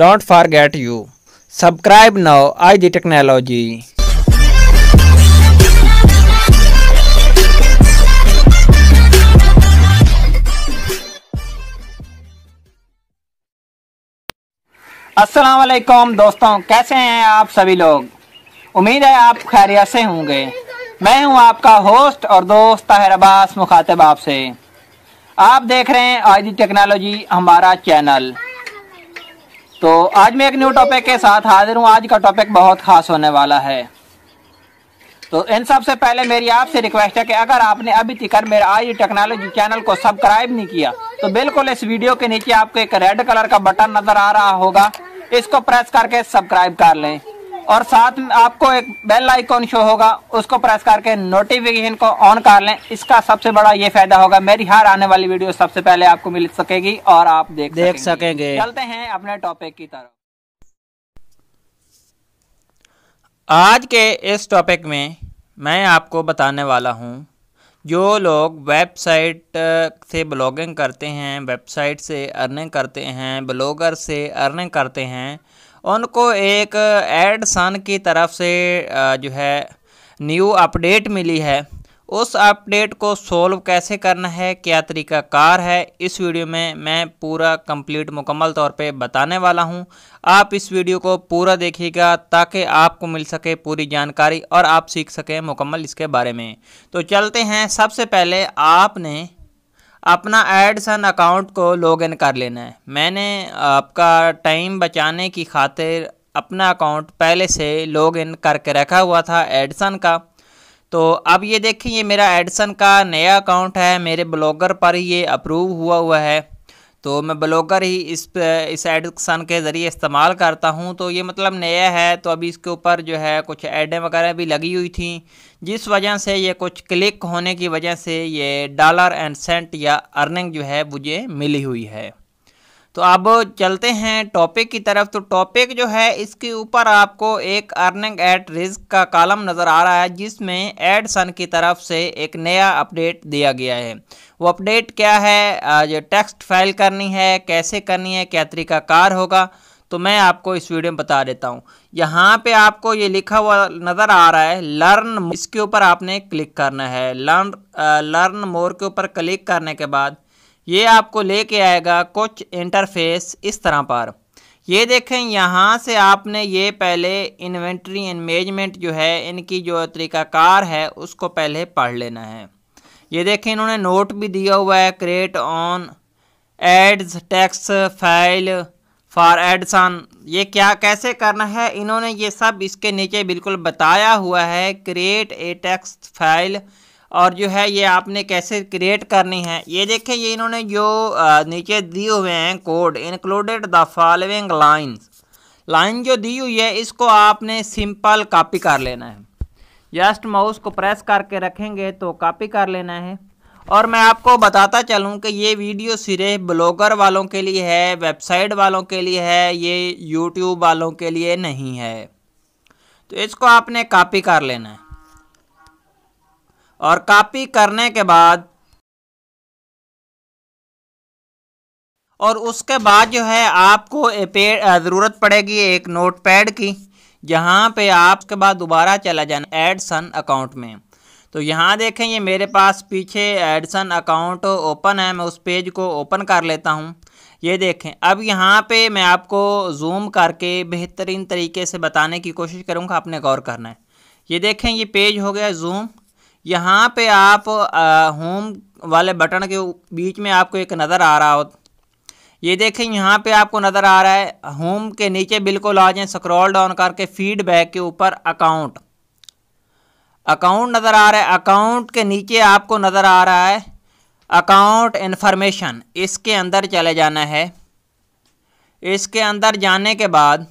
Don't forget you. Subscribe now IG Technology. अस्सलाम वालेकुम दोस्तों, कैसे हैं आप सभी लोग उम्मीद है आप खैरियत से होंगे मैं हूँ आपका होस्ट और दोस्त ताहिर अब्बास, मुखातिब आपसे आप देख रहे हैं आई टेक्नोलॉजी हमारा चैनल तो आज मैं एक न्यू टॉपिक के साथ हाजिर हूँ। आज का टॉपिक बहुत खास होने वाला है। तो इन सबसे पहले मेरी आपसे रिक्वेस्ट है कि अगर आपने अभी तक मेरे आई टेक्नोलॉजी चैनल को सब्सक्राइब नहीं किया तो बिल्कुल इस वीडियो के नीचे आपको एक रेड कलर का बटन नज़र आ रहा होगा। इसको प्रेस करके सब्सक्राइब कर लें। और साथ में आपको एक बेल आइकॉन शो होगा उसको प्रेस करके नोटिफिकेशन को ऑन कर लें। इसका सबसे बड़ा ये फ़ायदा होगा मेरी हर आने वाली वीडियो सबसे पहले आपको मिल सकेगी और आप देख देख सकेंगे। सकेंगे। चलते हैं अपने टॉपिक की तरफ़। आज के इस टॉपिक में मैं आपको बताने वाला हूँ जो लोग वेबसाइट से ब्लॉगिंग करते हैं वेबसाइट से अर्निंग करते हैं ब्लॉगर से अर्निंग करते हैं उनको एक एडसन की तरफ़ से जो है, न्यू अपडेट मिली है। उस अपडेट को सोल्व कैसे करना है, क्या तरीका कार है, इस वीडियो में मैं पूरा कंप्लीट मुकम्मल तौर पे बताने वाला हूँ। आप इस वीडियो को पूरा देखिएगा ताकि आपको मिल सके पूरी जानकारी और आप सीख सकें मुकम्मल इसके बारे में। तो चलते हैं। सबसे पहले आपने अपना एडसन अकाउंट को लॉगिन कर लेना है। मैंने आपका टाइम बचाने की खातिर अपना अकाउंट पहले से लॉगिन करके रखा हुआ था एडसन का। तो अब ये देखें ये मेरा एडसन का नया अकाउंट है, मेरे ब्लॉगर पर ये अप्रूव हुआ हुआ है। तो मैं ब्लॉगर ही इस इस एडसन के ज़रिए इस्तेमाल करता हूँ। तो ये मतलब नया है तो अभी इसके ऊपर जो है कुछ एडें वगैरह भी लगी हुई थी, जिस वजह से ये कुछ क्लिक होने की वजह से ये डॉलर एंड सेंट या अर्निंग जो है, मुझे मिली हुई है। तो अब चलते हैं टॉपिक की तरफ़। तो टॉपिक जो है, इसके ऊपर आपको एक अर्निंग एट रिस्क का कॉलम नज़र आ रहा है, जिसमें एडसन की तरफ़ से एक नया अपडेट दिया गया है। वो अपडेट क्या है? जो टेक्स्ट फ़ाइल करनी है, कैसे करनी है, क्या तरीका कार होगा? तो मैं आपको इस वीडियो में बता देता हूँ। यहाँ पे आपको ये लिखा हुआ नज़र आ रहा है लर्न इसके ऊपर आपने क्लिक करना है। लर्न लर्न मोर के ऊपर क्लिक करने के बाद ये आपको लेके आएगा कुछ इंटरफेस इस तरह पर। ये देखें, यहाँ से आपने ये पहले इन्वेंट्री एंड मैनेजमेंट जो है, इनकी जो तरीकाकार है, उसको पहले पढ़ लेना है। ये देखें, इन्होंने नोट भी दिया हुआ है create on ads text file for AdSense ये क्या, कैसे करना है? इन्होंने ये सब इसके नीचे बिल्कुल बताया हुआ है क्रिएट ए टेक्स्ट फ़ाइल और जो है ये आपने कैसे क्रिएट करनी है? ये देखें ये इन्होंने जो नीचे दिए हुए हैं code included the following lines line जो दी हुई है, इसको आपने सिंपल कॉपी कर लेना है। जस्ट माउस को प्रेस करके रखेंगे तो कॉपी कर लेना है। और मैं आपको बताता चलूँ कि ये वीडियो सिर्फ़ ब्लॉगर वालों के लिए है वेबसाइट वालों के लिए है, ये यूट्यूब वालों के लिए नहीं है। तो इसको आपने कॉपी कर लेना है। और कॉपी करने के बाद और उसके बाद जो है आपको ज़रूरत पड़ेगी एक नोट पैड की, जहाँ पे आप उसके बाद दोबारा चला जाना एडसन अकाउंट में। तो यहाँ देखें, ये मेरे पास पीछे एडसन अकाउंट ओपन है, मैं उस पेज को ओपन कर लेता हूँ। ये देखें, अब यहाँ पे मैं आपको जूम करके बेहतरीन तरीके से बताने की कोशिश करूँगा, आपने गौर करना है। ये देखें, ये पेज हो गया जूम यहाँ पे आप होम वाले बटन के बीच में आपको एक नज़र आ रहा हो। ये देखें, यहाँ पे आपको नज़र आ रहा है होम के नीचे बिल्कुल आ जाएँ स्क्रॉल डाउन करके फीडबैक के ऊपर अकाउंट अकाउंट नज़र आ रहा है अकाउंट के नीचे आपको नज़र आ रहा है अकाउंट इन्फॉर्मेशन इसके अंदर चले जाना है। इसके अंदर जाने के बाद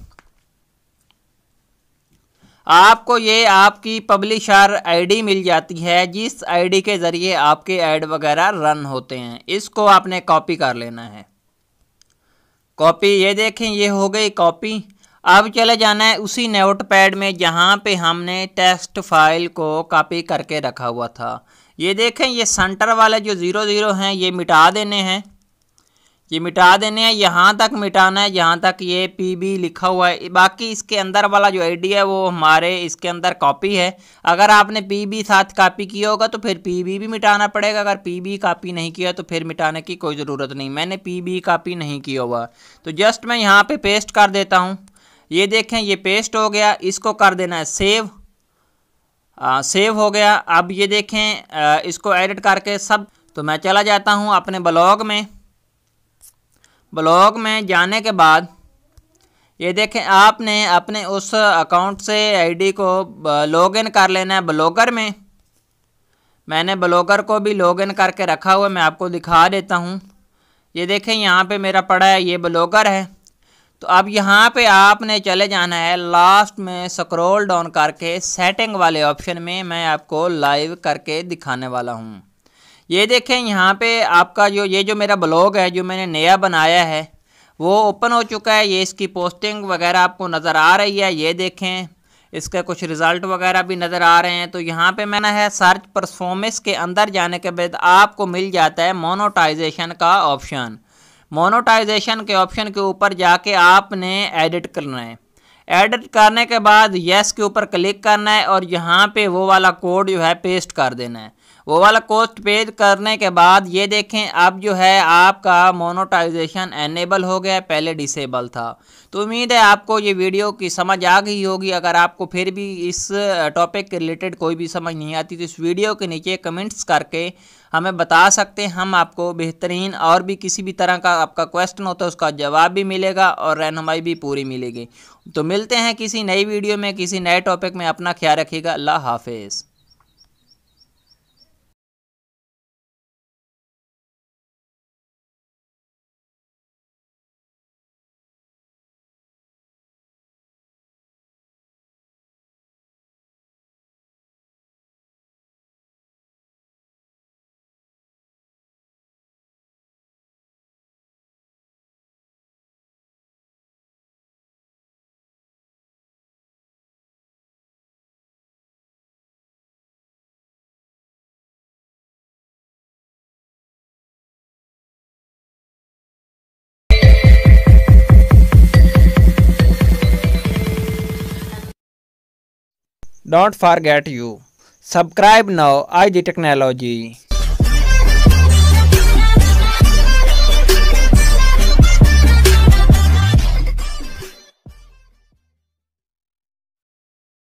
आपको ये आपकी पब्लिशर आईडी मिल जाती है, जिस आईडी के ज़रिए आपके ऐड वगैरह रन होते हैं। इसको आपने कॉपी कर लेना है। कॉपी ये देखें, ये हो गई कॉपी अब चले जाना है उसी नोट पैड में जहाँ पे हमने टेक्स्ट फ़ाइल को कॉपी करके रखा हुआ था। ये देखें, ये सेंटर वाले जो ज़ीरो ज़ीरो हैं, ये मिटा देने हैं। ये मिटा देने हैं यहाँ तक मिटाना है जहाँ तक ये पी बी लिखा हुआ है। बाकी इसके अंदर वाला जो आईडी है वो हमारे इसके अंदर कॉपी है। अगर आपने पी बी साथ कॉपी किया होगा तो फिर पी बी भी मिटाना पड़ेगा। अगर पी बी कॉपी नहीं किया तो फिर मिटाने की कोई ज़रूरत नहीं। मैंने पी बी कॉपी नहीं किया हुआ। तो जस्ट मैं यहाँ पर पेस्ट कर देता हूँ। ये देखें ये पेस्ट हो गया। इसको कर देना है सेव आ, सेव हो गया। अब ये देखें आ, इसको एडिट करके सब। तो मैं चला जाता हूँ अपने ब्लॉग में। ब्लॉग में जाने के बाद, ये देखें, आपने अपने उस अकाउंट से आईडी को लॉगिन कर लेना है ब्लॉगर में। मैंने ब्लॉगर को भी लॉगिन करके रखा हुआ है, मैं आपको दिखा देता हूँ। ये देखें, यहाँ पे मेरा पड़ा है, ये ब्लॉगर है। तो अब यहाँ पे आपने चले जाना है लास्ट में स्क्रॉल डाउन करके सेटिंग वाले ऑप्शन में मैं आपको लाइव करके दिखाने वाला हूँ। ये देखें, यहाँ पे आपका जो, ये जो मेरा ब्लॉग है, जो मैंने नया बनाया है, वो ओपन हो चुका है। ये इसकी पोस्टिंग वगैरह आपको नज़र आ रही है। ये देखें, इसके कुछ रिज़ल्ट वगैरह भी नज़र आ रहे हैं। तो यहाँ पे मैंने है सर्च परफॉर्मेंस के अंदर जाने के बाद आपको मिल जाता है मोनोटाइजेशन का ऑप्शन। मोनोटाइजेशन के ऑप्शन के ऊपर जाके आपने एडिट करना है। एडिट करने के बाद यस के ऊपर क्लिक करना है और यहाँ पे वो वाला कोड जो है पेस्ट कर देना है। वो वाला कोस्ट पेज करने के बाद ये देखें, अब जो है आपका मोनोटाइजेशन एनेबल हो गया, पहले डिसेबल था। तो उम्मीद है आपको ये वीडियो की समझ आ गई होगी। अगर आपको फिर भी इस टॉपिक के रिलेटेड कोई भी समझ नहीं आती तो इस वीडियो के नीचे कमेंट्स करके हमें बता सकते हैं। हम आपको बेहतरीन और भी किसी भी तरह का आपका क्वेश्चन होता है, उसका जवाब भी मिलेगा और रहनुमाई भी पूरी मिलेगी। तो मिलते हैं किसी नई वीडियो में, किसी नए टॉपिक में। अपना ख्याल रखिएगा। अल्लाह हाफिज़। Don't forget you. Subscribe now, IG Technology.